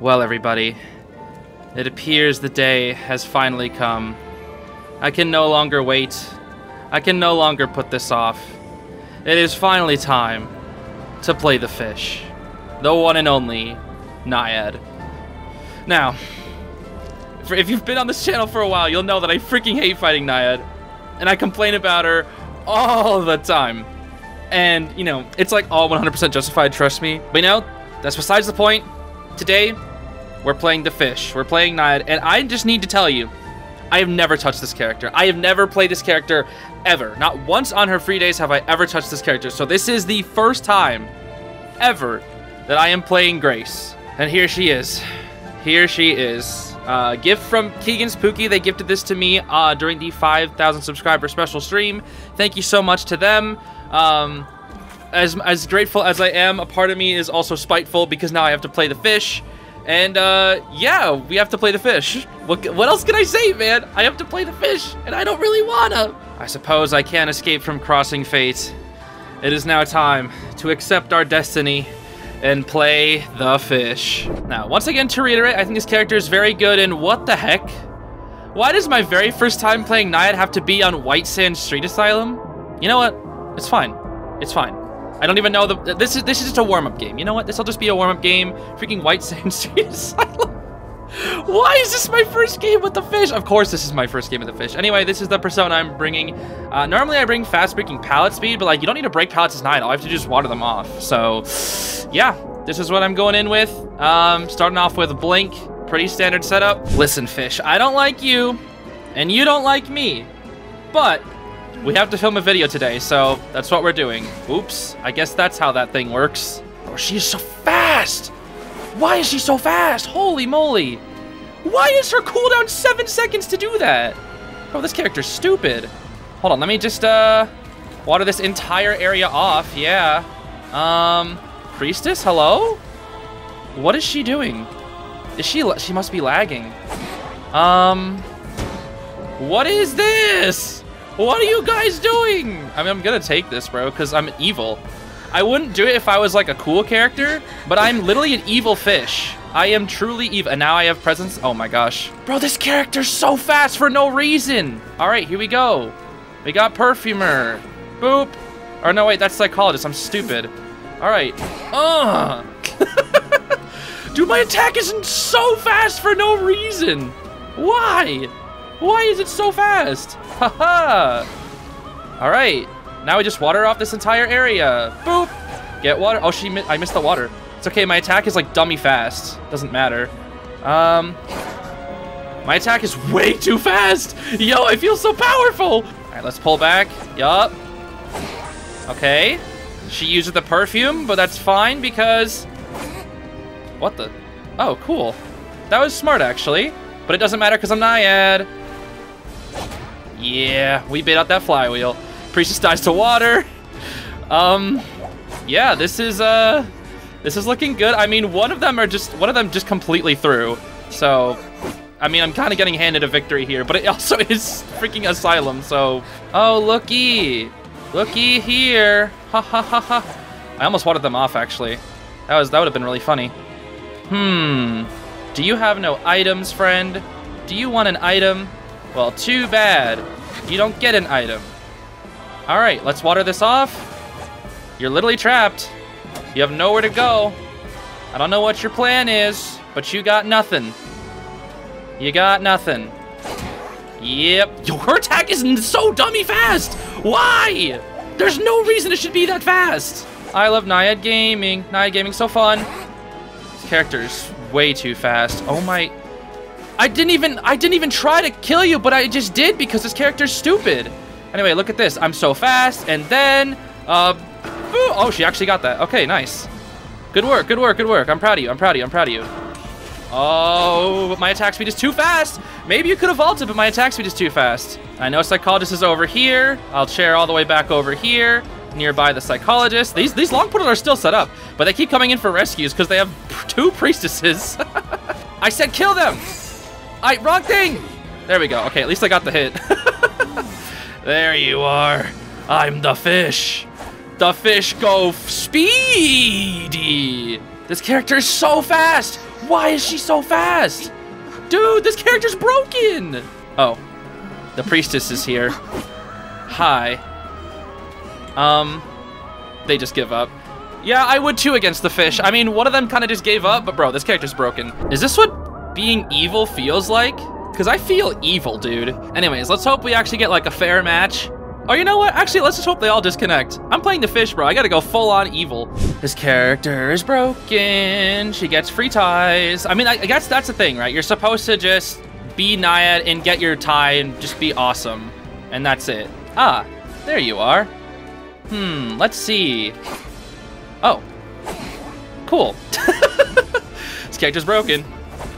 Well, everybody, it appears the day has finally come. I can no longer wait. I can no longer put this off. It is finally time to play the fish. The one and only Naiad. Now, if you've been on this channel for a while, you'll know that I freaking hate fighting Naiad. And I complain about her all the time. And, you know, it's like all 100% justified, trust me. But you know, that's besides the point. Today, we're playing the fish. We're playing Naiad. And I just need to tell you, I have never touched this character. I have never played this character ever. Not once on her free days have I ever touched this character. So this is the first time ever that I am playing Grace. And here she is. Here she is. Uh, gift from Keigan's Pookie. They gifted this to me uh, during the 5,000 subscriber special stream. Thank you so much to them. Um, as, as grateful as I am, a part of me is also spiteful because now I have to play the fish. And uh, yeah, we have to play the fish. What, what else can I say, man? I have to play the fish, and I don't really wanna. I suppose I can't escape from crossing fate. It is now time to accept our destiny and play the fish. Now, once again, to reiterate, I think this character is very good in what the heck? Why does my very first time playing Naiad have to be on White Sand Street Asylum? You know what? It's fine. It's fine. I don't even know the. This is this is just a warm up game. You know what? This will just be a warm up game. Freaking White Sand Street Asylum. Why is this my first game with the fish? Of course, this is my first game with the fish. Anyway, this is the persona I'm bringing. Uh, normally, I bring fast breaking pallet speed, but like you don't need to break pallets as nine. All I have to do is water them off. So, yeah, this is what I'm going in with. Um, starting off with Blink, pretty standard setup. Listen, fish, I don't like you, and you don't like me, but we have to film a video today, so that's what we're doing. Oops, I guess that's how that thing works. Oh, she is so fast! Why is she so fast? Holy moly! Why is her cooldown seven seconds to do that? Bro, this character's stupid. Hold on, let me just, uh, water this entire area off, yeah. Um, Priestess, hello? What is she doing? Is she, she must be lagging. Um, what is this? What are you guys doing? I mean, I'm gonna take this, bro, because I'm evil. I wouldn't do it if I was like a cool character, but I'm literally an evil fish. I am truly evil. And now I have presence. Oh my gosh. Bro, this character's so fast for no reason. All right, here we go. We got Perfumer. Boop. Or no, wait, that's Psychologist. I'm stupid. All right. Uh. Ugh. Dude, my attack isn't so fast for no reason. Why? Why is it so fast? Haha! Alright, now we just water off this entire area. Boop! Get water. Oh, she mi I missed the water. It's okay, my attack is like dummy fast. Doesn't matter. Um, my attack is way too fast! Yo, I feel so powerful! Alright, let's pull back. Yup. Okay. She uses the perfume, but that's fine because... What the? Oh, cool. That was smart, actually. But it doesn't matter because I'm Naiad. Yeah, we bait out that flywheel. Priestess dies to water. Um, yeah, this is, uh, this is looking good. I mean, one of them are just, one of them just completely through. So, I mean, I'm kind of getting handed a victory here, but it also is freaking Asylum, so. Oh, looky. Looky here. Ha ha ha ha. I almost watered them off, actually. That was, that would have been really funny. Hmm. Do you have no items, friend? Do you want an item? Well, too bad. You don't get an item. Alright, let's water this off. You're literally trapped. You have nowhere to go. I don't know what your plan is, but you got nothing. You got nothing. Yep. Your attack is so dummy fast. Why? There's no reason it should be that fast. I love Naiad Gaming. Naiad Gaming, so fun. This character is way too fast. Oh my... I didn't even I didn't even try to kill you, but I just did because this character's stupid. Anyway, look at this. I'm so fast, and then, uh, oh, she actually got that. Okay, nice. Good work, good work, good work. I'm proud of you. I'm proud of you. I'm proud of you. Oh, my attack speed is too fast. Maybe you could have vaulted, but my attack speed is too fast. I know Psychologist is over here. I'll chair all the way back over here, nearby the Psychologist. These these long portals are still set up, but they keep coming in for rescues because they have two priestesses. I said kill them. I wrong thing. There we go. Okay, at least I got the hit. there you are. I'm the fish. The fish go speedy. This character is so fast. Why is she so fast? Dude, this character's broken! Oh, the priestess is here. Hi. Um, they just give up. Yeah, I would too against the fish. I mean, one of them kind of just gave up, but bro, this character's broken. Is this what being evil feels like? Because I feel evil, dude. Anyways, let's hope we actually get like a fair match. Oh, you know what? Actually, let's just hope they all disconnect. I'm playing the fish, bro. I gotta go full on evil. His character is broken. She gets free ties. I mean, I, I guess that's the thing, right? You're supposed to just be Naiad and get your tie and just be awesome. And that's it. Ah, there you are. Hmm, let's see. Oh. Cool. this character's broken.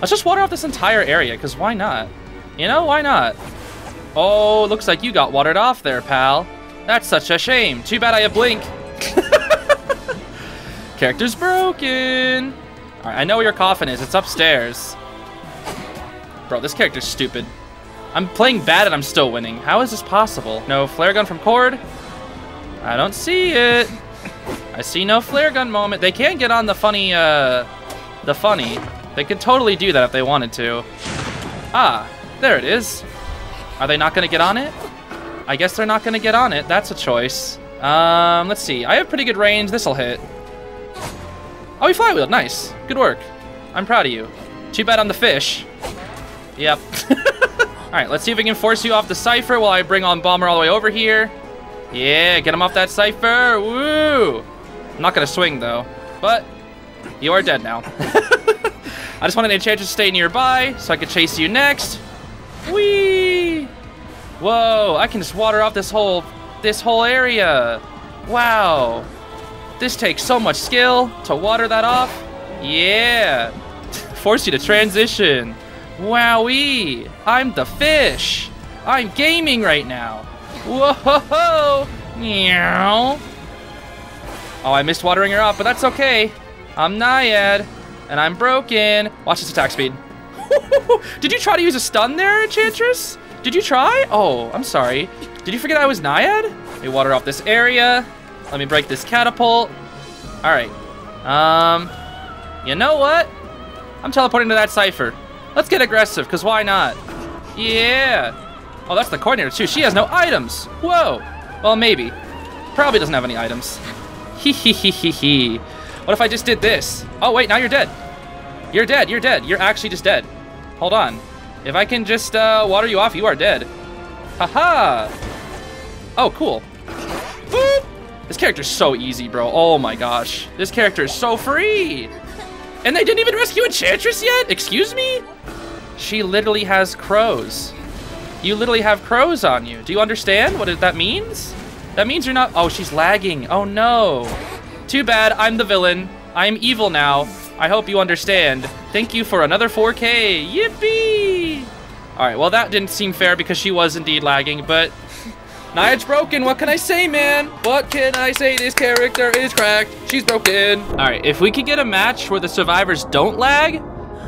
Let's just water off this entire area, because why not? You know, why not? Oh, looks like you got watered off there, pal. That's such a shame. Too bad I have Blink. Character's broken. Alright, I know where your coffin is. It's upstairs. Bro, this character's stupid. I'm playing bad and I'm still winning. How is this possible? No flare gun from Cord? I don't see it. I see no flare gun moment. They can't get on the funny, uh, the funny. They could totally do that if they wanted to. Ah, there it is. Are they not going to get on it? I guess they're not going to get on it. That's a choice. Um, let's see. I have pretty good range. This'll hit. Oh, he flywheeled. Nice. Good work. I'm proud of you. Too bad on the fish. Yep. Alright, let's see if we can force you off the Cypher while I bring on Bomber all the way over here. Yeah, get him off that Cypher. Woo! I'm not going to swing, though. But you are dead now. I just wanted the Enchantress to stay nearby so I could chase you next. Whee! Whoa, I can just water off this whole this whole area. Wow. This takes so much skill to water that off. Yeah. Force you to transition. Wowee. I'm the fish. I'm gaming right now. Whoa! ho ho! Meow. Oh, I missed watering her off, but that's okay. I'm Naiad, and I'm broken. Watch this attack speed. Did you try to use a stun there, Enchantress? Did you try? Oh, I'm sorry. Did you forget I was Naiad? Let me water off this area. Let me break this catapult. All right. Um, you know what? I'm teleporting to that Cypher. Let's get aggressive, because why not? Yeah. Oh, that's the coordinator, too. She has no items. Whoa. Well, maybe. Probably doesn't have any items. Hee hee hee hee hee. What if I just did this? Oh, wait, now you're dead. You're dead. You're dead. You're actually just dead. Hold on. If I can just uh, water you off, you are dead. Haha! -ha. Oh, cool. Boop! This character's so easy, bro. Oh my gosh. This character is so free! And they didn't even rescue Enchantress yet? Excuse me? She literally has crows. You literally have crows on you. Do you understand what that means? That means you're not... Oh, she's lagging. Oh, no. Too bad. I'm the villain. I'm evil now. I hope you understand. Thank you for another 4K. Yippee! Alright, well that didn't seem fair because she was indeed lagging, but... Naiad's broken, what can I say, man? What can I say? This character is cracked. She's broken. Alright, if we could get a match where the survivors don't lag,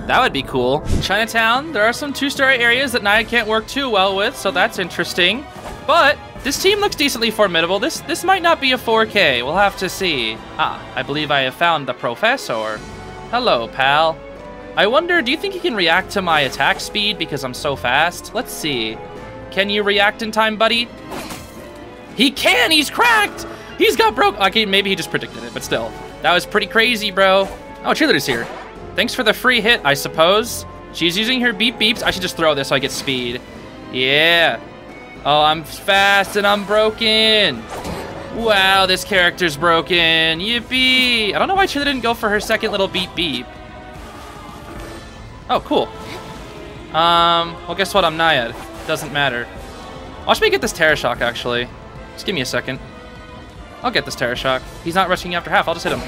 that would be cool. Chinatown, there are some two-story areas that Naiad can't work too well with, so that's interesting. But this team looks decently formidable. This this might not be a 4K. We'll have to see. Ah, I believe I have found the professor. Hello, pal. I wonder, do you think he can react to my attack speed because I'm so fast? Let's see. Can you react in time, buddy? He can! He's cracked! He's got broke. Okay, maybe he just predicted it, but still. That was pretty crazy, bro. Oh, cheerleader's here. Thanks for the free hit, I suppose. She's using her beep beeps. I should just throw this so I get speed. Yeah. Oh, I'm fast and I'm broken. Wow, this character's broken. Yippee! I don't know why Cheerleader didn't go for her second little beep beep. Oh, cool. Um, well, guess what? I'm Naiad. Doesn't matter. Watch me get this Terror Shock, actually. Just give me a second. I'll get this Terror Shock. He's not rushing after half. I'll just hit him.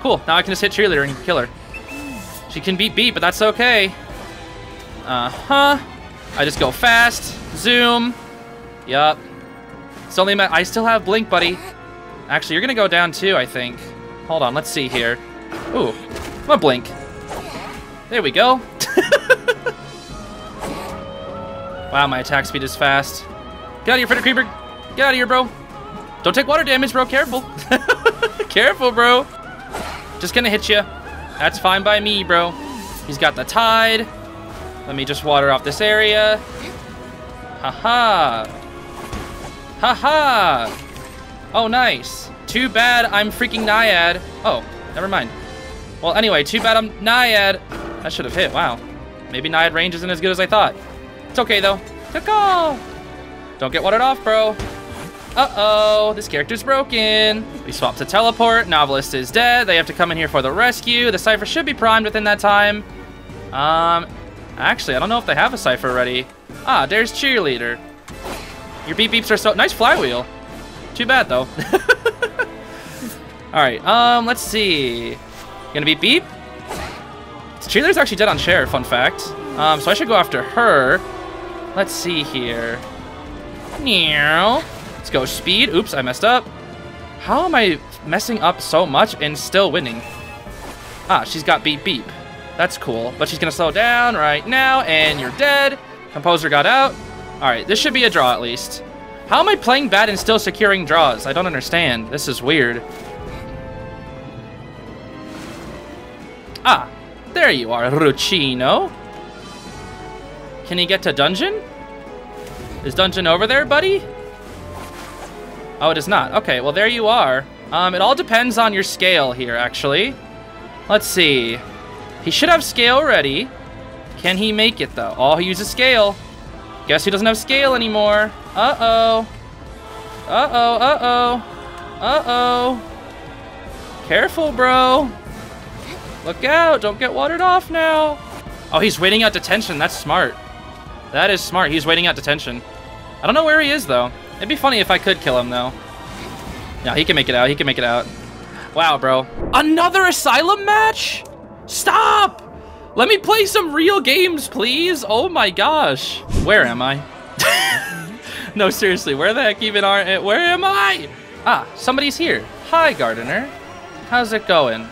Cool. Now I can just hit Cheerleader and kill her. She can beat beat, but that's okay. Uh-huh. I just go fast. Zoom. Yup. It's only I still have Blink, buddy. Actually, you're gonna go down too, I think. Hold on, let's see here. Ooh. I'm gonna Blink. There we go. wow, my attack speed is fast. Get out of here, Fritter Creeper. Get out of here, bro. Don't take water damage, bro. Careful. Careful, bro. Just gonna hit you. That's fine by me, bro. He's got the tide. Let me just water off this area. Haha. Haha. Oh, nice. Too bad I'm freaking Naiad. Oh, never mind. Well, anyway, too bad I'm Naiad. That should have hit. Wow. Maybe Naiad range isn't as good as I thought. It's okay, though. Caw! Don't get watered off, bro. Uh-oh, this character's broken. We swap to teleport. Novelist is dead. They have to come in here for the rescue. The Cypher should be primed within that time. Um, actually, I don't know if they have a Cypher ready. Ah, there's Cheerleader. Your beep beeps are so... Nice flywheel. Too bad, though. Alright, um, let's see. Gonna be Beep? Cheerleader's actually dead on Cher, fun fact. Um, so I should go after her. Let's see here. Meow. Let's go speed. Oops, I messed up. How am I messing up so much and still winning? Ah, she's got beep beep. That's cool. But she's gonna slow down right now, and you're dead. Composer got out. Alright, this should be a draw at least. How am I playing bad and still securing draws? I don't understand. This is weird. Ah, there you are, Ruchino. Can he get to dungeon? Is dungeon over there, buddy? Oh, it is not. Okay, well, there you are. Um, it all depends on your scale here, actually. Let's see. He should have scale ready. Can he make it, though? Oh, he uses scale. Guess he doesn't have scale anymore. Uh-oh. Uh-oh, uh-oh. Uh-oh. Careful, bro. Look out, don't get watered off now. Oh, he's waiting out detention. That's smart. That is smart. He's waiting out detention. I don't know where he is, though. It'd be funny if I could kill him, though. Yeah, he can make it out. He can make it out. Wow, bro. Another Asylum match? Stop! Let me play some real games, please. Oh my gosh. Where am I? no, seriously, where the heck even are... Where am I? Ah, somebody's here. Hi, Gardener. How's it going?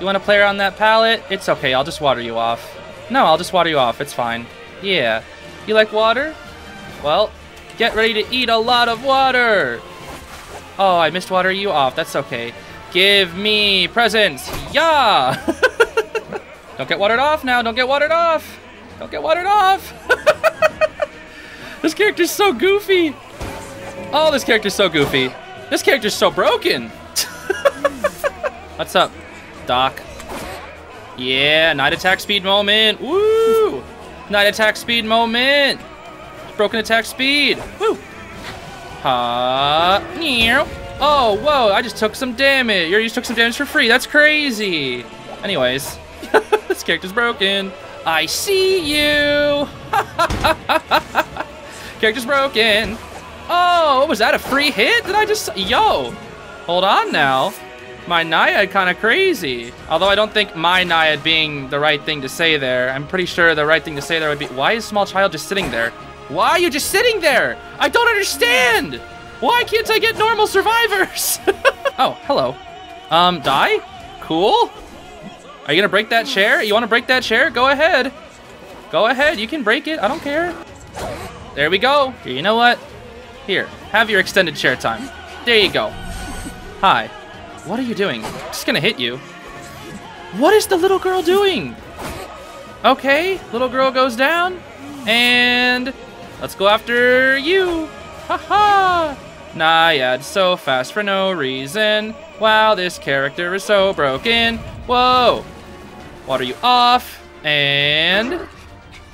You want to play around that pallet? It's okay, I'll just water you off. No, I'll just water you off, it's fine. Yeah. You like water? Well, get ready to eat a lot of water! Oh, I missed water you off, that's okay. Give me presents! Yeah! don't get watered off now, don't get watered off! Don't get watered off! this character's so goofy! Oh, this character's so goofy. This character's so broken! What's up? Doc. Yeah, night attack speed moment. Woo! Night attack speed moment. Broken attack speed. Woo! Ha! Oh, whoa! I just took some damage. You just took some damage for free. That's crazy. Anyways, this character's broken. I see you. character's broken. Oh, was that? A free hit? Did I just? Yo, hold on now my Naiad kind of crazy. Although I don't think my Naiad being the right thing to say there. I'm pretty sure the right thing to say there would be, why is small child just sitting there? Why are you just sitting there? I don't understand. Why can't I get normal survivors? oh, hello. Um, die? Cool. Are you gonna break that chair? You wanna break that chair? Go ahead. Go ahead, you can break it, I don't care. There we go. You know what? Here, have your extended chair time. There you go. Hi. What are you doing? just gonna hit you. What is the little girl doing? Okay, little girl goes down. And let's go after you. Haha. -ha. Naiad so fast for no reason. Wow, this character is so broken. Whoa. Water you off. And...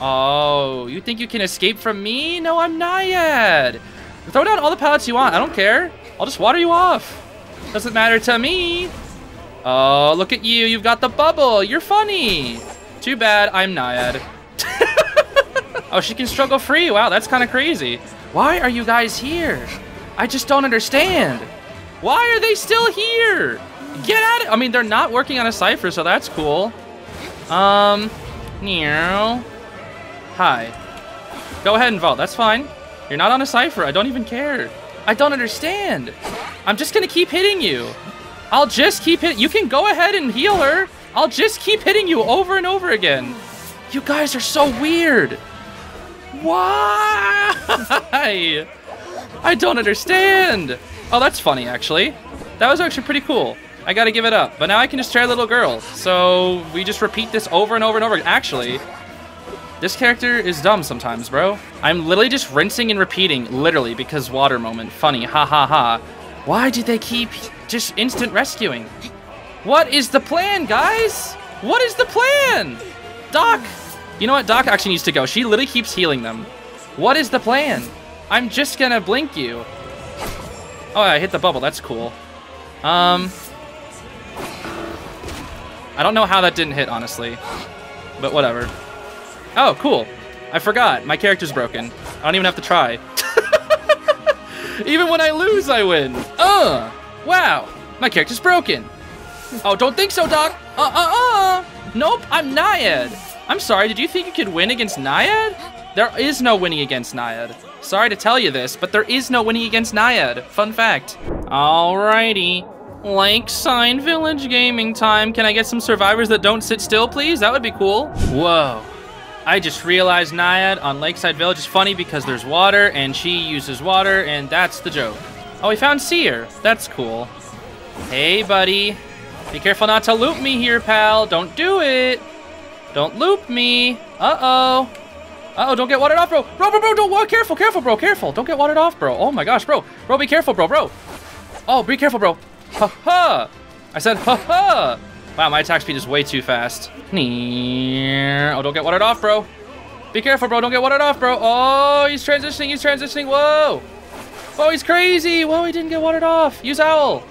Oh, you think you can escape from me? No, I'm Naiad. Throw down all the pallets you want. I don't care. I'll just water you off. Doesn't matter to me. Oh, look at you. You've got the bubble. You're funny. Too bad I'm Naiad. oh, she can struggle free. Wow, that's kind of crazy. Why are you guys here? I just don't understand. Why are they still here? Get out I mean, they're not working on a cipher, so that's cool. Um, meow. Hi. Go ahead and vote. That's fine. You're not on a cipher. I don't even care. I don't understand. I'm just gonna keep hitting you. I'll just keep hitting. You can go ahead and heal her. I'll just keep hitting you over and over again. You guys are so weird. Why? I don't understand. Oh, that's funny, actually. That was actually pretty cool. I gotta give it up. But now I can just tear a little girl. So we just repeat this over and over and over. Actually, this character is dumb sometimes, bro. I'm literally just rinsing and repeating, literally, because water moment. Funny, ha ha ha. Why did they keep just instant rescuing? What is the plan, guys? What is the plan? Doc! You know what? Doc actually needs to go. She literally keeps healing them. What is the plan? I'm just gonna blink you. Oh, I hit the bubble. That's cool. Um... I don't know how that didn't hit, honestly. But whatever. Oh, cool. I forgot. My character's broken. I don't even have to try. even when I lose, I win. Uh, wow. My character's broken. Oh, don't think so, Doc. Uh-uh-uh. Nope, I'm Naiad. I'm sorry, did you think you could win against Naiad? There is no winning against Naiad. Sorry to tell you this, but there is no winning against Naiad. Fun fact. Alrighty. Lakeside Village gaming time. Can I get some survivors that don't sit still, please? That would be cool. Whoa. I just realized Naiad on Lakeside Village is funny because there's water and she uses water and that's the joke. Oh, we found Seer. That's cool. Hey, buddy. Be careful not to loop me here, pal. Don't do it. Don't loop me. Uh-oh. Uh-oh, don't get watered off, bro. Bro, bro, bro, don't walk. Careful, careful, bro. Careful. Don't get watered off, bro. Oh my gosh, bro. Bro, be careful, bro, bro. Oh, be careful, bro. Ha ha. I said ha ha. Wow, my attack speed is way too fast. Oh, don't get watered off, bro. Be careful, bro. Don't get watered off, bro. Oh, he's transitioning. He's transitioning. Whoa. Oh, he's crazy. Whoa, he didn't get watered off. Use Owl.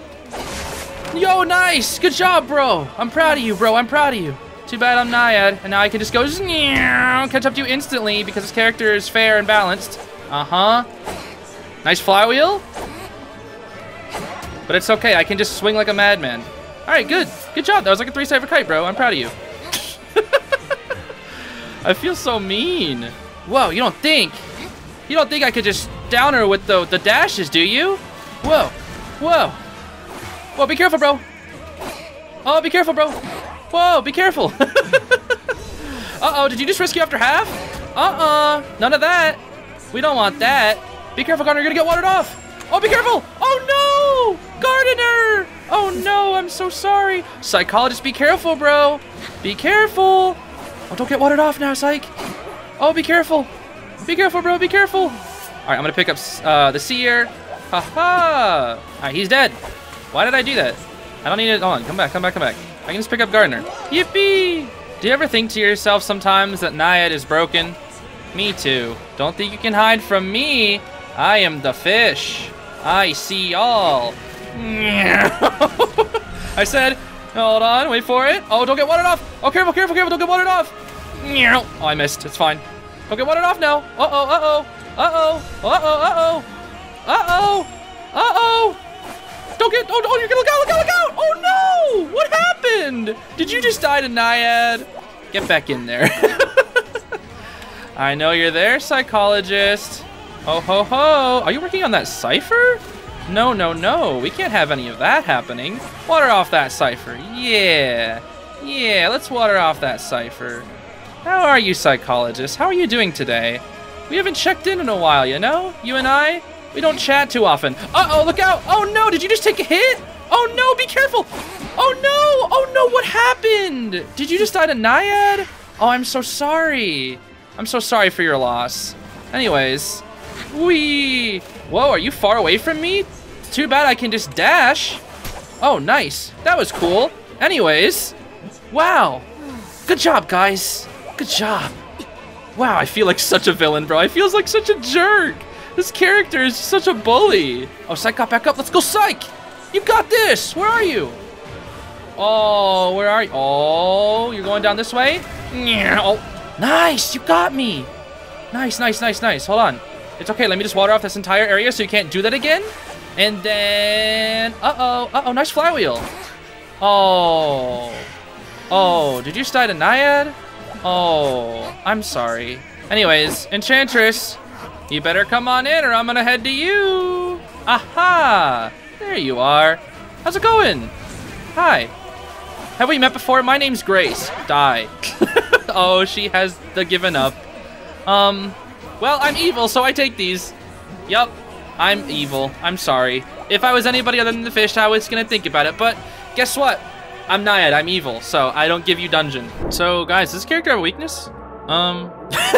Yo, nice. Good job, bro. I'm proud of you, bro. I'm proud of you. Too bad I'm Naiad, and now I can just go catch up to you instantly because his character is fair and balanced. Uh-huh. Nice flywheel. But it's okay. I can just swing like a madman. All right, good. Good job. That was like a three-cypher kite, bro. I'm proud of you. I feel so mean. Whoa, you don't think? You don't think I could just down her with the, the dashes, do you? Whoa. Whoa. Whoa, be careful, bro. Oh, be careful, bro. Whoa, be careful. Uh-oh, did you just rescue after half? Uh-uh, none of that. We don't want that. Be careful, Gardener, you're gonna get watered off. Oh, be careful. Oh, no, Gardener. Oh no, I'm so sorry. Psychologist, be careful, bro. Be careful. Oh, don't get watered off now, Psych. Oh, be careful. Be careful, bro, be careful. All right, I'm gonna pick up uh, the Seer. Haha. All right, he's dead. Why did I do that? I don't need it. Hold on, come back, come back, come back. I can just pick up Gardener. Yippee! Do you ever think to yourself sometimes that Naiad is broken? Me too. Don't think you can hide from me. I am the fish. I see all. I said, hold on, wait for it. Oh, don't get watered off. Oh, careful, careful, careful, don't get watered off. Oh, I missed. It's fine. Don't get watered off now. Uh-oh, uh-oh, uh-oh, uh-oh, uh-oh, uh-oh, uh-oh. Don't get, oh, oh, you're gonna look out, look out, look out. Oh, no. What happened? Did you just die to Naiad? Get back in there. I know you're there, psychologist. Oh, ho, ho. Are you working on that cipher? No, no, no. We can't have any of that happening. Water off that cipher. Yeah. Yeah, let's water off that cipher. How are you, psychologist? How are you doing today? We haven't checked in in a while, you know? You and I? We don't chat too often. Uh-oh, look out! Oh no, did you just take a hit? Oh no, be careful! Oh no! Oh no, what happened? Did you just die to Naiad? Oh, I'm so sorry. I'm so sorry for your loss. Anyways, wee. Whoa, are you far away from me? Too bad I can just dash. Oh, nice. That was cool. Anyways, wow. Good job, guys. Good job. Wow, I feel like such a villain, bro. I feels like such a jerk. This character is such a bully. Oh, Psych got back up. Let's go, Psych. You got this. Where are you? Oh, where are you? Oh, you're going down this way? Oh, nice. You got me. Nice, nice, nice, nice. Hold on. It's okay. Let me just water off this entire area so you can't do that again. And then... Uh-oh. Uh-oh. Nice flywheel. Oh. Oh, did you die to Naiad? Oh, I'm sorry. Anyways, Enchantress, you better come on in or I'm gonna head to you. Aha! There you are. How's it going? Hi. Have we met before? My name's Grace. Die. oh, she has the given up. Um, well, I'm evil, so I take these. Yup, I'm evil. I'm sorry. If I was anybody other than the fish, I was gonna think about it, but guess what? I'm Naiad, I'm evil, so I don't give you dungeon. So guys, does this character have a weakness? Um,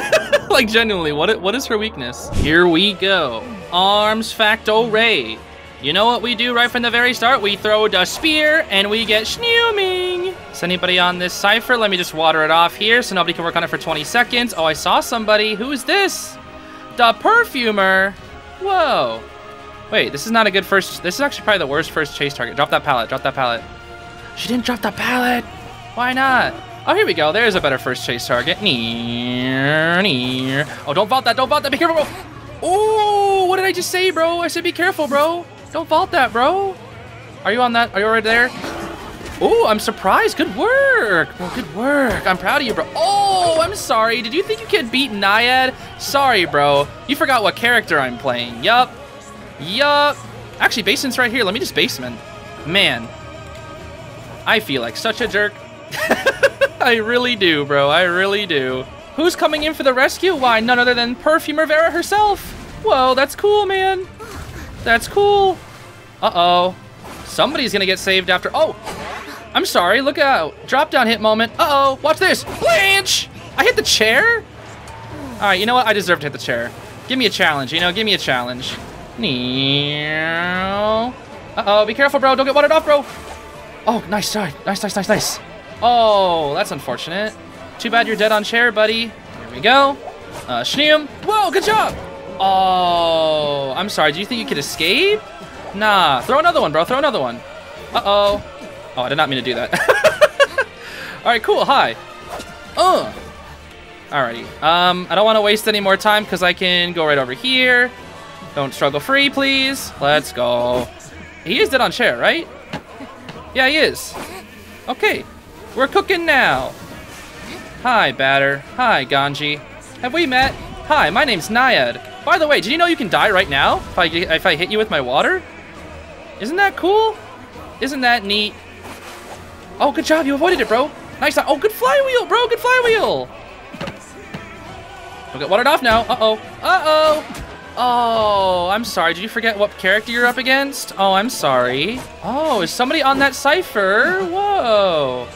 like genuinely, what what is her weakness? Here we go. Arms Factory. You know what we do right from the very start? We throw the spear and we get schnooming. Is anybody on this cipher? Let me just water it off here so nobody can work on it for 20 seconds. Oh, I saw somebody. Who is this? The perfumer. Whoa. Wait, this is not a good first... This is actually probably the worst first chase target. Drop that pallet. Drop that pallet. She didn't drop the pallet. Why not? Oh, here we go. There's a better first chase target. Near, near. Oh, don't vault that. Don't vault that. Be careful, bro. Oh, what did I just say, bro? I said be careful, bro. Don't vault that, bro. Are you on that? Are you already there? Oh, I'm surprised. Good work. Bro, good work. I'm proud of you, bro. Oh, I'm sorry. Did you think you could beat Naiad? Sorry, bro. You forgot what character I'm playing. Yup. Yup. Actually, basement's right here. Let me just basement. Man, I feel like such a jerk. I really do, bro. I really do. Who's coming in for the rescue? Why, none other than Perfumer Vera herself. Whoa, that's cool, man. That's cool. Uh-oh. Somebody's gonna get saved after- Oh! I'm sorry, look out. Drop down hit moment. Uh-oh, watch this. Blanche! I hit the chair? Alright, you know what? I deserve to hit the chair. Give me a challenge, you know? Give me a challenge. Uh-oh, be careful, bro. Don't get watered off, bro. Oh, nice try. Nice, nice, nice, nice. Oh, that's unfortunate. Too bad you're dead on chair, buddy. Here we go. Uh, Schneem. Whoa, good job. Oh, I'm sorry. Do you think you could escape? Nah. Throw another one, bro. Throw another one. Uh-oh. Oh, I did not mean to do that. All right, cool. Hi. Uh. Alrighty. Um, I don't want to waste any more time because I can go right over here. Don't struggle free, please. Let's go. He is dead on chair, right? Yeah, he is. Okay, we're cooking now. Hi, Batter. Hi, Ganji. Have we met? Hi, my name's Naiad. By the way, did you know you can die right now if I, if I hit you with my water? Isn't that cool? Isn't that neat? Oh, good job. You avoided it, bro. Nice. Oh, good flywheel, bro. Good flywheel. Don't get watered off now. Uh-oh. Uh-oh. Oh, I'm sorry. Did you forget what character you're up against? Oh, I'm sorry. Oh, is somebody on that cipher? Whoa.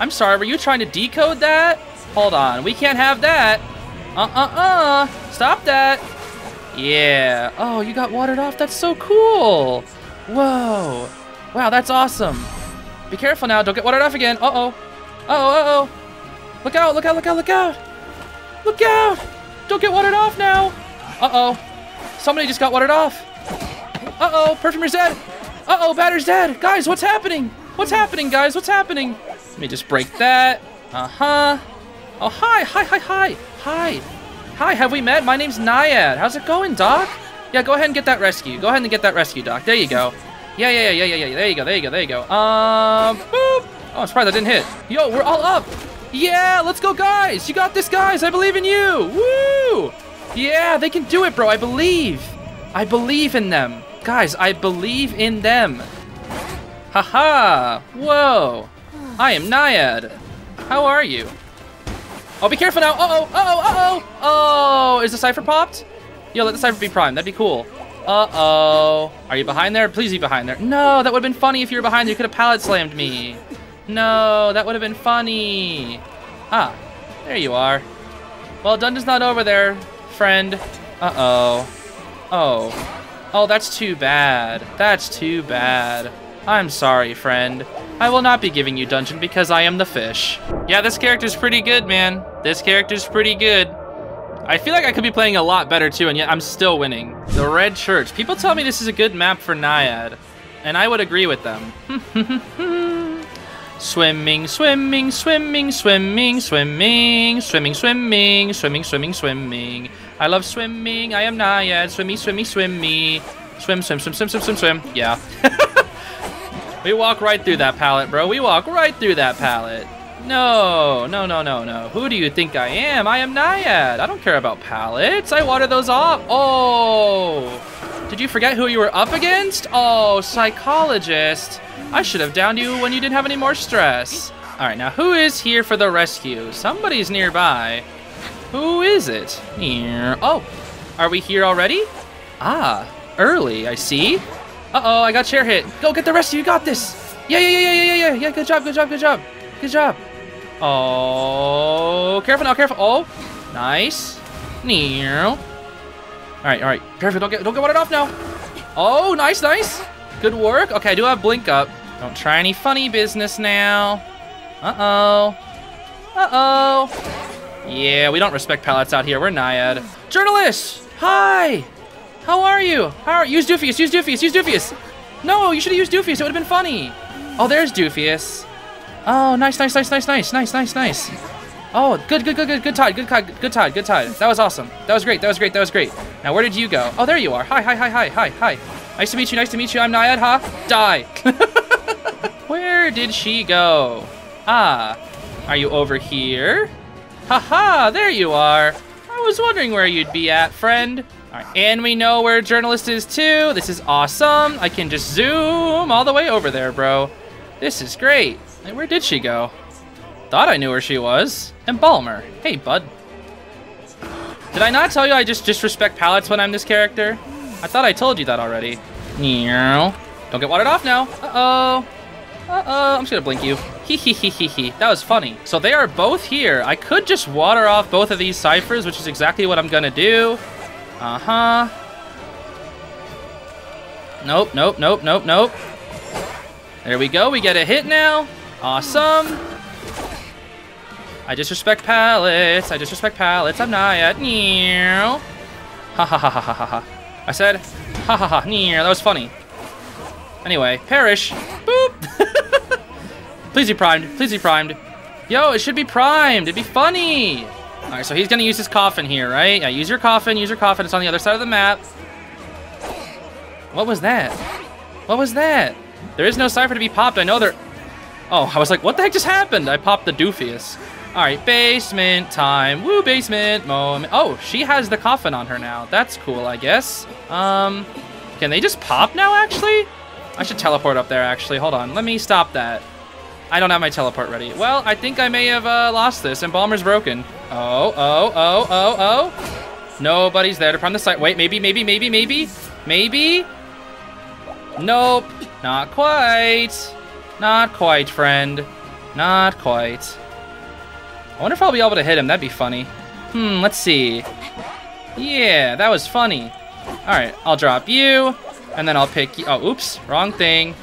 I'm sorry. Were you trying to decode that? Hold on. We can't have that. Uh-uh-uh. Stop that. Yeah. Oh, you got watered off. That's so cool. Whoa. Wow, that's awesome. Be careful now. Don't get watered off again. Uh-oh. Uh-oh, uh-oh. Look out, look out, look out, look out. Look out. Don't get watered off now. Uh-oh. Somebody just got watered off. Uh-oh, Perfumer's dead. Uh-oh, Batter's dead. Guys, what's happening? What's happening, guys? What's happening? Let me just break that. Uh-huh. Oh, hi, hi, hi, hi. Hi. Hi, have we met? My name's Naiad. How's it going, Doc? Yeah, go ahead and get that rescue. Go ahead and get that rescue, Doc. There you go. Yeah, yeah, yeah, yeah, yeah, yeah. There you go, there you go, there you go. Um, boop. Oh, I'm surprised I didn't hit. Yo, we're all up. Yeah, let's go, guys. You got this, guys. I believe in you. Woo! Yeah, they can do it, bro. I believe. I believe in them. Guys, I believe in them. Haha. -ha. Whoa. I am Naiad. How are you? Oh, be careful now. Uh-oh, uh-oh, uh-oh. Oh, is the Cypher popped? Yo, let the Cypher be prime. That'd be cool. Uh-oh. Are you behind there? Please be behind there. No, that would have been funny if you were behind there. You could have pallet slammed me. No, that would have been funny. Ah, there you are. Well, Dungeon's not over there friend. Uh-oh. Oh. Oh, that's too bad. That's too bad. I'm sorry, friend. I will not be giving you dungeon because I am the fish. Yeah, this character's pretty good, man. This character's pretty good. I feel like I could be playing a lot better too, and yet I'm still winning. The Red Church. People tell me this is a good map for Naiad, and I would agree with them. Swimming, swimming, swimming, swimming, swimming, swimming, swimming, swimming, swimming, swimming. I love swimming. I am Naiad. Swimmy, swimmy, swimmy. Swim, swim, swim, swim, swim, swim, swim. Yeah. we walk right through that pallet, bro. We walk right through that pallet. No, no, no, no, no. Who do you think I am? I am Naiad. I don't care about pallets. I water those off. Oh. Did you forget who you were up against? Oh, psychologist. I should have downed you when you didn't have any more stress. All right, now who is here for the rescue? Somebody's nearby. Who is it? Here. Oh, are we here already? Ah, early, I see. Uh-oh, I got chair hit. Go get the rescue, you got this. Yeah, yeah, yeah, yeah, yeah, yeah, yeah. Good job, good job, good job. Good job. Oh, careful now, careful. Oh, nice. Near. All right, all right. Careful, don't get, don't get watered off now. Oh, nice, nice. Good work. Okay, I do have blink up. Don't try any funny business now. Uh-oh. Uh-oh. Yeah, we don't respect pallets out here. We're Naiad. Journalist! Hi! How are you? How are you? Use Doofius, use Doofius, use Doofius! No, you should have used Doofius. It would have been funny. Oh, there's Doofius. Oh, nice, nice, nice, nice, nice, nice, nice, nice. Oh, good, good, good, good, good tide, good tide, good tide, good tide. That was awesome. That was great, that was great, that was great. Now, where did you go? Oh, there you are. Hi, hi, hi, hi, hi, hi. Nice to meet you, nice to meet you. I'm Naiad, huh? Die. where did she go? Ah, are you over here? Haha, -ha, there you are. I was wondering where you'd be at, friend. All right, and we know where Journalist is too. This is awesome. I can just zoom all the way over there, bro. This is great. And where did she go? Thought I knew where she was. Embalmer. Hey, bud. Did I not tell you I just disrespect pallets when I'm this character? I thought I told you that already. No. Don't get watered off now. Uh-oh. Uh-oh. I'm just gonna blink you. Hee hee hee hee hee. That was funny. So they are both here. I could just water off both of these ciphers, which is exactly what I'm gonna do. Uh-huh. Nope, nope, nope, nope, nope. There we go. We get a hit now. Awesome. I disrespect pallets. I disrespect pallets. I'm not yet. Ha ha ha ha ha ha. I said, ha ha ha. That was funny. Anyway, perish. Boop. Please be primed. Please be primed. Yo, it should be primed. It'd be funny. All right, so he's gonna use his coffin here, right? Yeah, use your coffin, use your coffin. It's on the other side of the map. What was that? What was that? There is no cipher to be popped. I know there... Oh, I was like, what the heck just happened? I popped the doofius. All right, basement time. Woo, basement moment. Oh, she has the coffin on her now. That's cool, I guess. Um, can they just pop now, actually? I should teleport up there, actually. Hold on. Let me stop that. I don't have my teleport ready. Well, I think I may have uh, lost this, and Balmer's broken. Oh, oh, oh, oh, oh. Nobody's there to prime the site. Wait, maybe, maybe, maybe, maybe, maybe? Nope, not quite. Not quite, friend. Not quite. I wonder if I'll be able to hit him. That'd be funny. Hmm, let's see. Yeah, that was funny. All right, I'll drop you, and then I'll pick you. Oh, oops, wrong thing.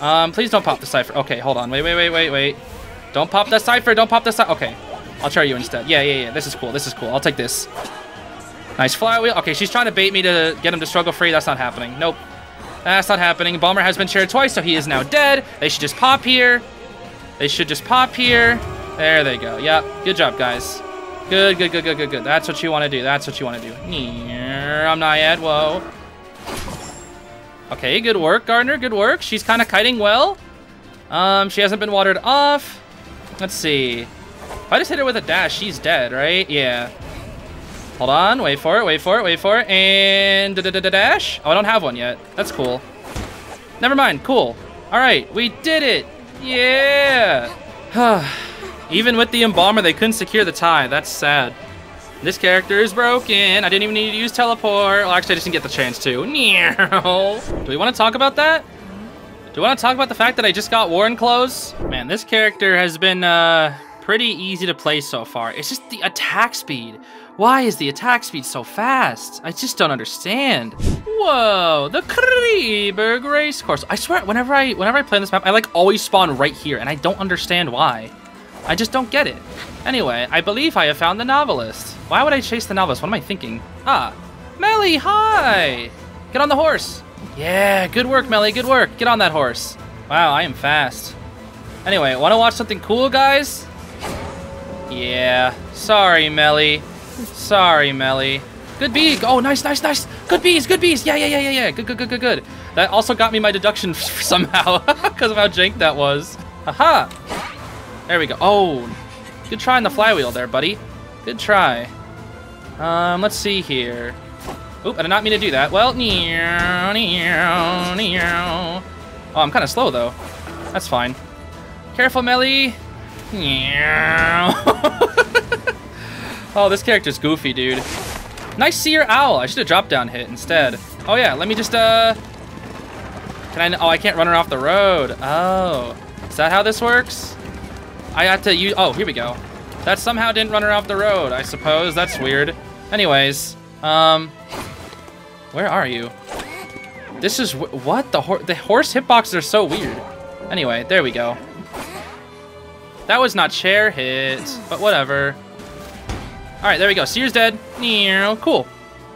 Um, please don't pop the cipher. Okay, hold on. Wait, wait, wait, wait, wait. Don't pop the cipher. Don't pop the cipher. Okay, I'll try you instead. Yeah, yeah, yeah. This is cool. This is cool. I'll take this. Nice flywheel. Okay, she's trying to bait me to get him to struggle free. That's not happening. Nope. That's not happening. Bomber has been shared twice, so he is now dead. They should just pop here. They should just pop here. There they go. Yep. Good job, guys. Good, good, good, good, good, good. That's what you want to do. That's what you want to do. I'm not yet. Whoa. Okay, good work, Gardener. Good work. She's kind of kiting well. Um, she hasn't been watered off. Let's see. If I just hit her with a dash, she's dead, right? Yeah. Hold on. Wait for it. Wait for it. Wait for it. And da -da -da dash. Oh, I don't have one yet. That's cool. Never mind. Cool. All right. We did it. Yeah. Even with the embalmer, they couldn't secure the tie. That's sad. This character is broken. I didn't even need to use teleport. Well, actually, I just didn't get the chance to. Do we want to talk about that? Do we want to talk about the fact that I just got Warren clothes? Man, this character has been uh, pretty easy to play so far. It's just the attack speed. Why is the attack speed so fast? I just don't understand. Whoa, the Kreeberg race course. I swear, whenever I whenever I play this map, I like always spawn right here, and I don't understand why. I just don't get it. Anyway, I believe I have found the novelist. Why would I chase the novelist? What am I thinking? Ah, Melly, hi! Get on the horse. Yeah, good work, Melly, good work. Get on that horse. Wow, I am fast. Anyway, want to watch something cool, guys? Yeah, sorry, Melly. Sorry, Melly. Good bee. Oh, nice, nice, nice. Good bees, good bees. Yeah, yeah, yeah, yeah, yeah. Good, good, good, good, good. That also got me my deduction somehow because of how jank that was. Aha! There we go. Oh, good try on the flywheel there, buddy. Good try. Um, let's see here. Oop, I did not mean to do that. Well, neow, neow, neow. Oh, I'm kind of slow, though. That's fine. Careful, Melly. oh, this character's goofy, dude. Nice seer owl. I should have dropped down hit instead. Oh, yeah, let me just, uh... Can I? Oh, I can't run her off the road. Oh, is that how this works? I have to use. Oh, here we go. That somehow didn't run her off the road. I suppose that's weird. Anyways, um, where are you? This is what the horse. The horse hitboxes are so weird. Anyway, there we go. That was not chair hit, but whatever. All right, there we go. Seer's dead. Cool.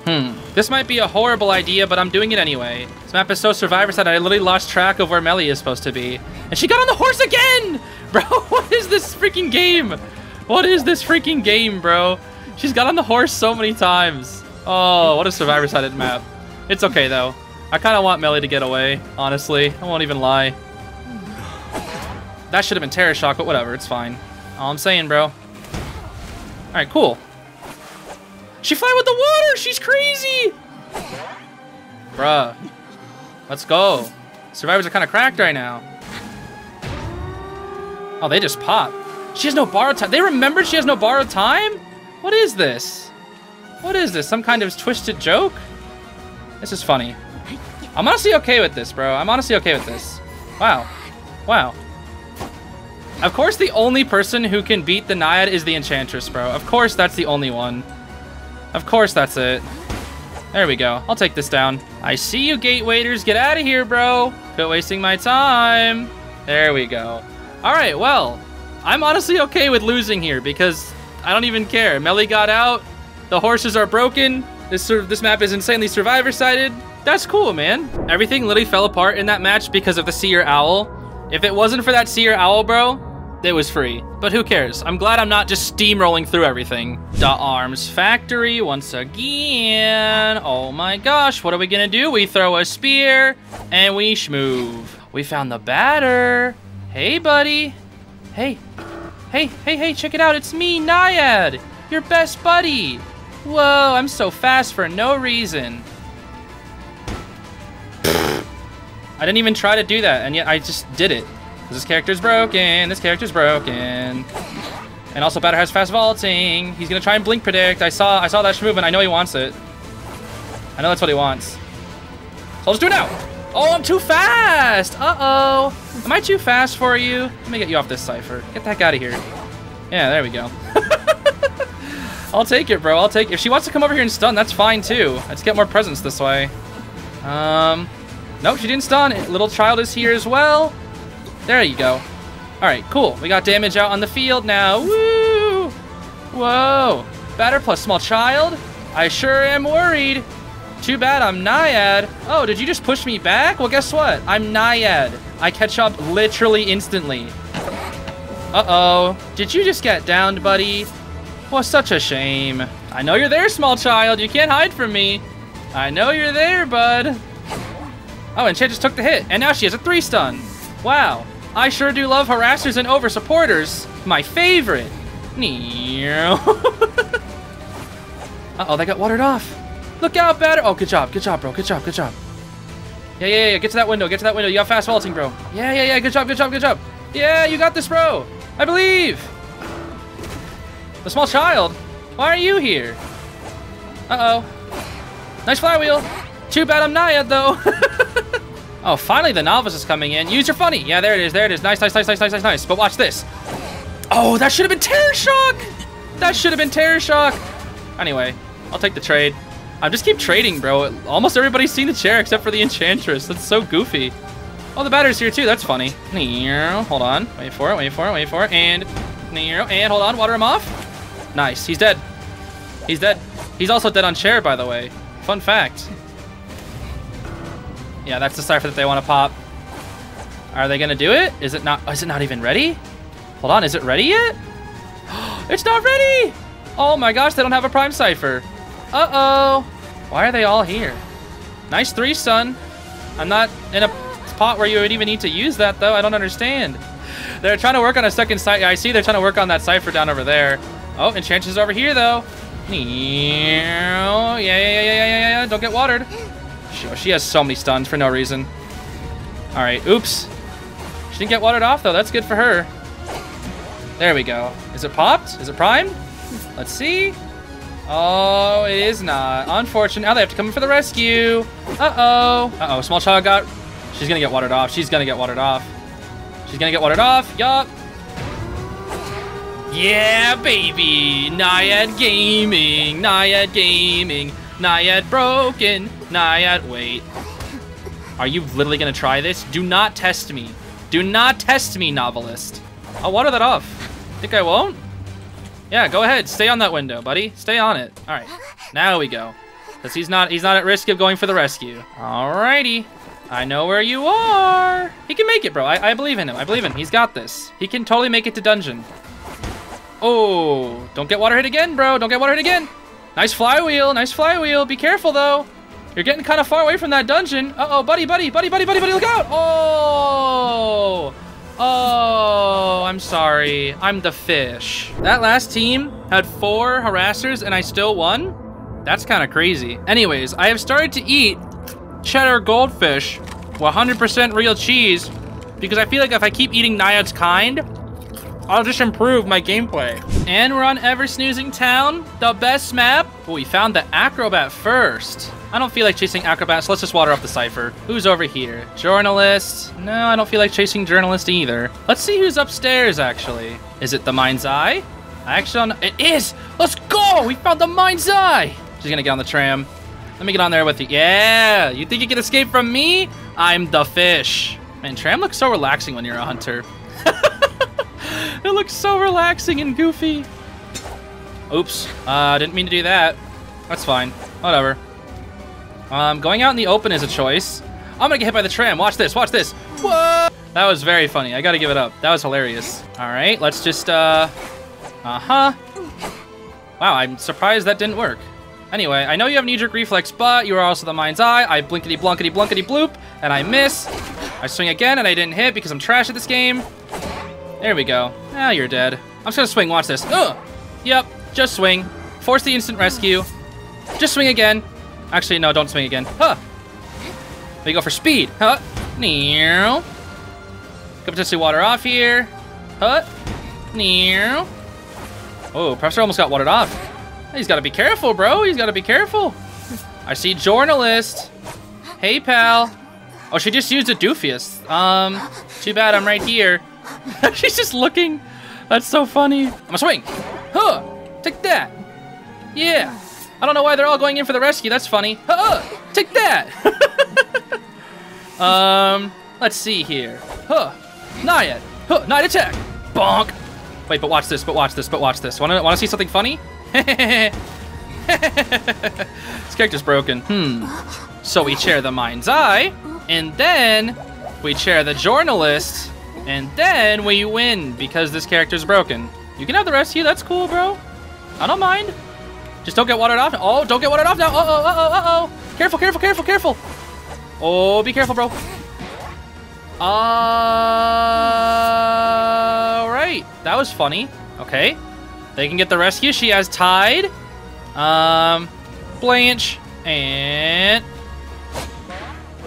Hmm. This might be a horrible idea, but I'm doing it anyway. This map is so survivor side, I literally lost track of where Melly is supposed to be. And she got on the horse again! Bro, what is this freaking game? What is this freaking game, bro? She's got on the horse so many times. Oh, what a survivor sided map. It's okay, though. I kind of want Melly to get away, honestly. I won't even lie. That should have been Terror Shock, but whatever, it's fine. All I'm saying, bro. Alright, cool. She fly with the water! She's crazy! Bruh. Let's go. Survivors are kind of cracked right now. Oh, they just pop. She has no borrowed time. They remembered she has no borrowed time? What is this? What is this? Some kind of twisted joke? This is funny. I'm honestly okay with this, bro. I'm honestly okay with this. Wow. Wow. Of course, the only person who can beat the Naiad is the Enchantress, bro. Of course, that's the only one. Of course, that's it. There we go. I'll take this down. I see you, gate waiters. Get out of here, bro. Quit wasting my time. There we go. All right, well, I'm honestly okay with losing here because I don't even care. Melly got out. The horses are broken. This this map is insanely survivor-sided. That's cool, man. Everything literally fell apart in that match because of the Seer Owl. If it wasn't for that Seer Owl, bro, it was free. But who cares? I'm glad I'm not just steamrolling through everything. The Arms Factory once again. Oh my gosh, what are we gonna do? We throw a spear and we schmoove. We found the batter. Hey, buddy. Hey. Hey, hey, hey, check it out. It's me, Naiad. Your best buddy. Whoa, I'm so fast for no reason. I didn't even try to do that, and yet I just did it. This character's broken. This character's broken. And also, Batter has fast vaulting. He's gonna try and blink predict. I saw I saw that move, and I know he wants it. I know that's what he wants. So I'll just do it now. Oh, I'm too fast. Uh-oh. Am I too fast for you? Let me get you off this cipher. Get the heck out of here. Yeah, there we go. I'll take it, bro. I'll take it. If she wants to come over here and stun, that's fine, too. Let's get more presence this way. Um, nope, she didn't stun. Little child is here as well. There you go. All right, cool. We got damage out on the field now. Woo! Whoa. Batter plus small child? I sure am worried. Too bad I'm Naiad. Oh, did you just push me back? Well, guess what? I'm Naiad. I catch up literally instantly. Uh-oh. Did you just get downed, buddy? Well, such a shame. I know you're there, small child. You can't hide from me. I know you're there, bud. Oh, and Chan just took the hit, and now she has a three stun. Wow. I sure do love harassers and over supporters. My favorite. Uh-oh, they got watered off. Look out, batter. Oh, good job. Good job, bro. Good job. Good job. Yeah, yeah, yeah. Get to that window. Get to that window. You got fast vaulting, bro. Yeah, yeah, yeah. Good job. Good job. Good job. Yeah, you got this, bro. I believe. The small child. Why are you here? Uh-oh. Nice flywheel. Too bad I'm Naiad, though. Oh, finally the novice is coming in. Use your funny. Yeah, there it is. There it is. Nice, nice, nice, nice, nice, nice, nice. But watch this. Oh, that should have been Terror Shock. That should have been Terror Shock. Anyway, I'll take the trade. I just keep trading, bro. Almost everybody's seen the chair except for the Enchantress. That's so goofy. Oh, the batter's here too. That's funny. Hold on. Wait for it. Wait for it. Wait for it. And and hold on. Water him off. Nice. He's dead. He's dead. He's also dead on chair, by the way. Fun fact. Yeah, that's the cipher that they want to pop. Are they gonna do it? Is it not? Is it not even ready? Hold on, is it ready yet? it's not ready! Oh my gosh, they don't have a prime cipher. Uh-oh. Why are they all here? Nice three, son. I'm not in a spot where you would even need to use that, though. I don't understand. They're trying to work on a second site. I see they're trying to work on that cipher down over there. Oh, Enchantress over here, though. Yeah, yeah, yeah, yeah, yeah, yeah. Don't get watered. She, she has so many stuns for no reason. All right, oops. She didn't get watered off, though. That's good for her. There we go. Is it popped? Is it primed? Let's see. Oh, it is not. Unfortunate. Now they have to come in for the rescue. Uh-oh. Uh-oh, small child got She's gonna get watered off. She's gonna get watered off. She's gonna get watered off. Yup. Yeah, baby. Naiad Gaming. Naiad Gaming. Naiad broken. Naiad. Wait. Are you literally gonna try this? Do not test me. Do not test me, novelist. I'll water that off. Think I won't? Yeah, go ahead. Stay on that window, buddy. Stay on it. All right. Now we go. Because he's not he's not at risk of going for the rescue. Alrighty. I know where you are. He can make it, bro. I, I believe in him. I believe in him. He's got this. He can totally make it to dungeon. Oh, don't get water hit again, bro. Don't get water hit again. Nice flywheel. Nice flywheel. Be careful, though. You're getting kind of far away from that dungeon. Uh-oh, buddy, buddy, buddy, buddy, buddy, buddy, look out! Oh! Oh, I'm sorry. I'm the fish. That last team had four harassers and I still won? That's kind of crazy. Anyways, I have started to eat cheddar goldfish with 100% real cheese because I feel like if I keep eating Naiad's kind, I'll just improve my gameplay. And we're on Ever Snoozing Town, the best map. But we found the Acrobat first. I don't feel like chasing acrobats. let's just water off the Cipher. Who's over here? Journalist? No, I don't feel like chasing Journalist either. Let's see who's upstairs, actually. Is it the Mind's Eye? I actually don't It is! Let's go! We found the Mind's Eye! She's gonna get on the tram. Let me get on there with you. Yeah! You think you can escape from me? I'm the fish. Man, tram looks so relaxing when you're a hunter. it looks so relaxing and goofy. Oops. Uh, didn't mean to do that. That's fine. Whatever. Um, going out in the open is a choice. I'm gonna get hit by the tram. Watch this. Watch this. What? That was very funny. I gotta give it up. That was hilarious. All right, let's just, uh... Uh-huh. Wow, I'm surprised that didn't work. Anyway, I know you have knee-jerk reflex, but you are also the mind's eye. I blinkety blunkety blunkety bloop, and I miss. I swing again, and I didn't hit because I'm trash at this game. There we go. Now you're dead. I'm just gonna swing. Watch this. Ugh. Yep. Just swing. Force the instant rescue. Just swing again. Actually, no, don't swing again. Huh. We go for speed. Huh. Near. Could potentially water off here. Huh. Near. Oh, Professor almost got watered off. He's got to be careful, bro. He's got to be careful. I see journalist. Hey, pal. Oh, she just used a doofius. Um, too bad I'm right here. She's just looking. That's so funny. I'm gonna swing. Huh. Take that. Yeah. I don't know why they're all going in for the rescue. That's funny. Huh. Take that. um, let's see here. Huh. Naiad. Huh. Naiad attack. Bonk. Wait, but watch this. But watch this. But watch this. Want to want to see something funny? this character's broken. Hmm. So we chair the mind's eye, and then we chair the journalist, and then we win because this character's broken. You can have the rescue. That's cool, bro. I don't mind. Just don't get watered off. Oh, don't get watered off now. Uh oh, uh oh, uh oh. Careful, careful, careful, careful. Oh, be careful, bro. All right. That was funny. Okay. They can get the rescue. She has Tide, um, Blanche, and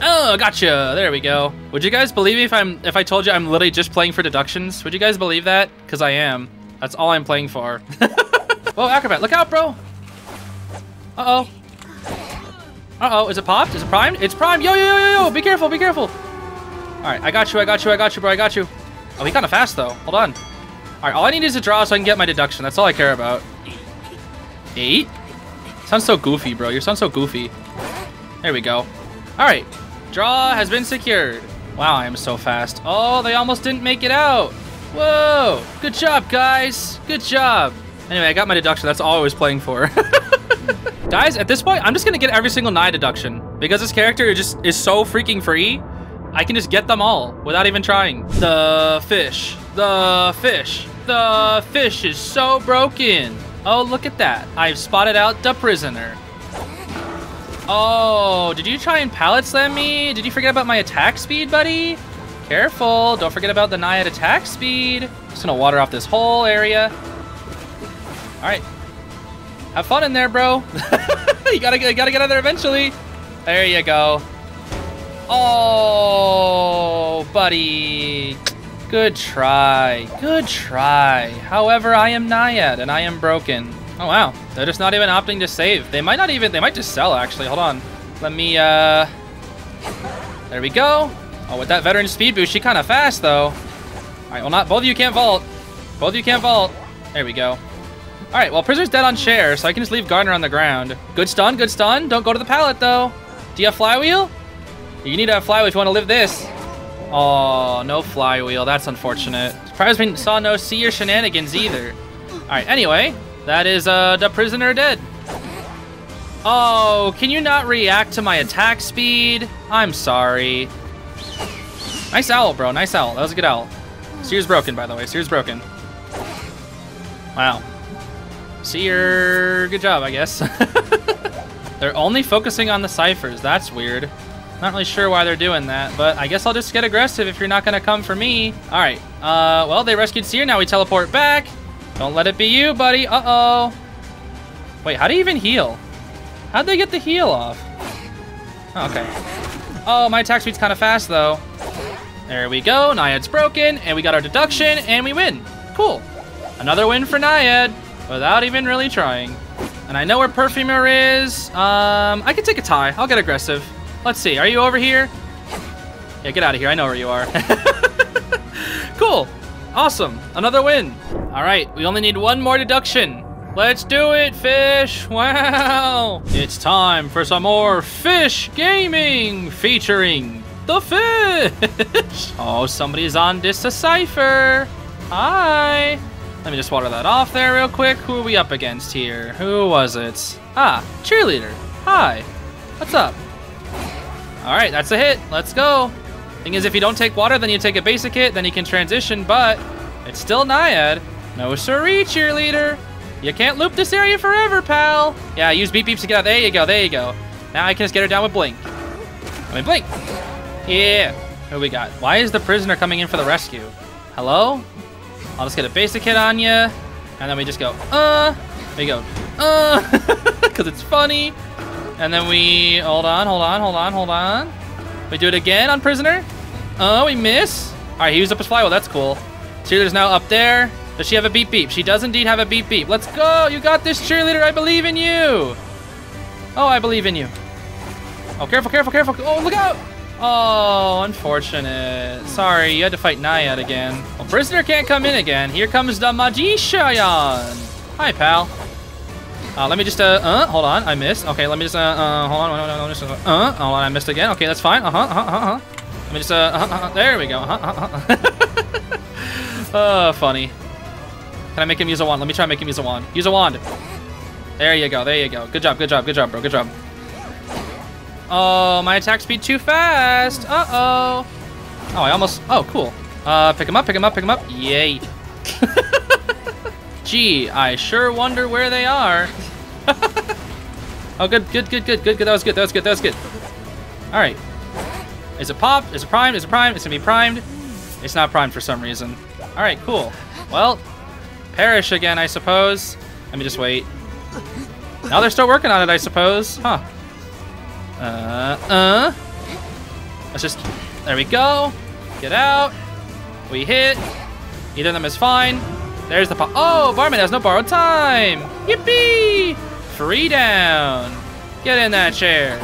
oh, gotcha. There we go. Would you guys believe me if I'm if I told you I'm literally just playing for deductions? Would you guys believe that? Because I am. That's all I'm playing for. Whoa, Acrobat, look out, bro. Uh-oh. Uh-oh, is it popped? Is it primed? It's primed. Yo, yo, yo, yo, yo. Be careful, be careful. All right, I got you, I got you, I got you, bro. I got you. Oh, he kind of fast, though. Hold on. All right, all I need is a draw so I can get my deduction. That's all I care about. Eight? Sounds so goofy, bro. You sound so goofy. There we go. All right. Draw has been secured. Wow, I am so fast. Oh, they almost didn't make it out. Whoa. Good job, guys. Good job. Anyway, I got my deduction. That's all I was playing for. guys, at this point, I'm just going to get every single Naiad deduction. Because this character is just is so freaking free, I can just get them all without even trying. The fish. The fish. The fish is so broken. Oh, look at that. I've spotted out the prisoner. Oh, did you try and pallet slam me? Did you forget about my attack speed, buddy? Careful, don't forget about the Naiad attack speed. Just gonna water off this whole area. All right, have fun in there, bro. you gotta, you gotta get out there eventually. There you go. Oh, buddy. Good try. Good try. However, I am Naiad and I am broken. Oh, wow. They're just not even opting to save. They might not even, they might just sell, actually. Hold on. Let me, uh... There we go. Oh, with that veteran speed boost, she kind of fast, though. All right, well, not both of you can't vault. Both of you can't vault. There we go. All right, well, Prisoner's dead on chair, so I can just leave Gardener on the ground. Good stun, good stun. Don't go to the pallet, though. Do you have flywheel? You need to have flywheel if you want to live this. Oh, no flywheel. That's unfortunate. Surprised we saw no seer shenanigans either. All right, anyway, that is uh, the prisoner dead. Oh, can you not react to my attack speed? I'm sorry. Nice owl, bro. Nice owl. That was a good owl. Seer's broken, by the way. Seer's broken. Wow. Seer, good job, I guess. they're only focusing on the ciphers. That's weird. Not really sure why they're doing that, but I guess I'll just get aggressive if you're not going to come for me. All right. Uh, well, they rescued Seer. Now we teleport back. Don't let it be you, buddy. Uh-oh. Wait, how do you even heal? How'd they get the heal off? Oh, okay. Oh, my attack speed's kind of fast, though. There we go. Naiad's broken, and we got our deduction, and we win. Cool. Another win for Naiad without even really trying. And I know where Perfumer is. Um, I can take a tie. I'll get aggressive. Let's see. Are you over here? Yeah, get out of here. I know where you are. cool. Awesome. Another win. All right. We only need one more deduction. Let's do it, fish! Wow! It's time for some more fish gaming featuring the fish! oh, somebody's on Decipher. Hi! Let me just water that off there real quick. Who are we up against here? Who was it? Ah, cheerleader. Hi. What's up? All right, that's a hit. Let's go. Thing is, if you don't take water, then you take a basic hit, then you can transition, but it's still Naiad. No siree, cheerleader. You can't loop this area forever, pal. Yeah, use beep beeps to get out. There you go, there you go. Now I can just get her down with blink. I mean, blink. Yeah. Who we got? Why is the prisoner coming in for the rescue? Hello? I'll just get a basic hit on you. And then we just go, uh. We go, uh. Because it's funny. And then we, hold on, hold on, hold on, hold on. We do it again on prisoner. Oh, we miss. All right, he used up his flywheel. That's cool. Cheerleader's now up there. Does she have a beep beep? She does indeed have a beep beep. Let's go. You got this, cheerleader. I believe in you. Oh, I believe in you. Oh, careful, careful, careful. Oh, look out. Oh, unfortunate. Sorry, you had to fight Naiad again. Well, prisoner can't come in again. Here comes the Magician. Hi, pal. Uh, let me just, uh, uh, hold on, I missed. Okay, let me just, uh, uh, hold on, uh, hold on, I missed again. Okay, that's fine. Uh-huh, uh-huh, uh-huh. Let me just, uh, uh-huh, uh-huh. there we go. Uh-huh, uh-huh. uh, funny. Can I make him use a wand? Let me try and make him use a wand. Use a wand. There you go, there you go. Good job, good job, good job, bro, good job. Oh, my attack speed too fast. Uh-oh. Oh, I almost, oh, cool. Uh, pick him up, pick him up, pick him up. Yay. Gee, I sure wonder where they are. oh, good, good, good, good, good, good. That was good, that was good, that was good. All right. Is it popped? Is it primed? Is it primed? It's gonna be primed. It's not primed for some reason. All right, cool. Well, perish again, I suppose. Let me just wait. Now they're still working on it, I suppose. Huh. Uh, uh. Let's just, there we go. Get out. We hit. Either of them is fine. There's the pop. Oh, Barmaid has no borrowed time. Yippee! Free down. Get in that chair.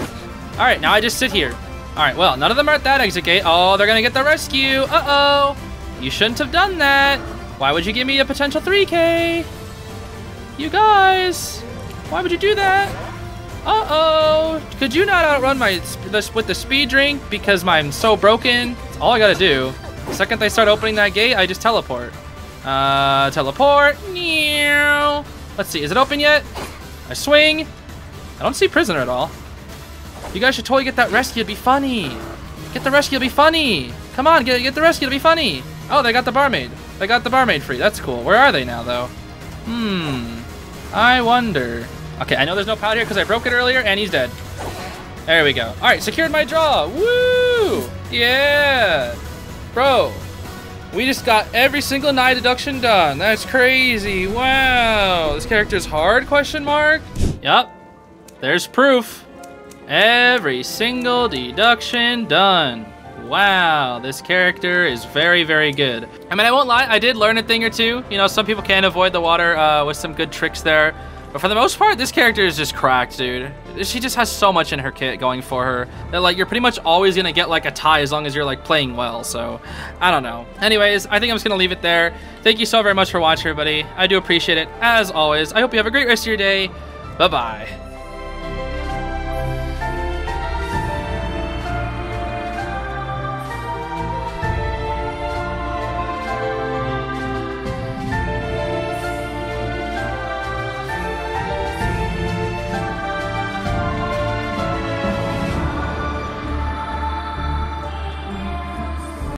All right, now I just sit here. All right, well, none of them are at that exit gate. Oh, they're gonna get the rescue. Uh-oh. You shouldn't have done that. Why would you give me a potential 3K? You guys, why would you do that? Uh-oh. Could you not outrun my this with the speed drink because I'm so broken? That's all I gotta do. The second they start opening that gate, I just teleport. Uh, teleport. Meow. Let's see, is it open yet? I swing. I don't see prisoner at all. You guys should totally get that rescue. It'd be funny. Get the rescue. It'd be funny. Come on, get, get the rescue. It'd be funny. Oh, they got the barmaid. They got the barmaid free. That's cool. Where are they now, though? Hmm. I wonder. Okay, I know there's no power here because I broke it earlier, and he's dead. There we go. All right, secured my draw. Woo! Yeah! Bro, we just got every single Naiad deduction done. That's crazy. Wow. This character's hard, question mark? Yup. There's proof. Every single deduction done. Wow, this character is very, very good. I mean, I won't lie, I did learn a thing or two. You know, some people can avoid the water uh, with some good tricks there. But for the most part, this character is just cracked, dude. She just has so much in her kit going for her that like you're pretty much always gonna get like a tie as long as you're like playing well. So I don't know. Anyways, I think I'm just gonna leave it there. Thank you so very much for watching, everybody. I do appreciate it as always. I hope you have a great rest of your day. Bye bye.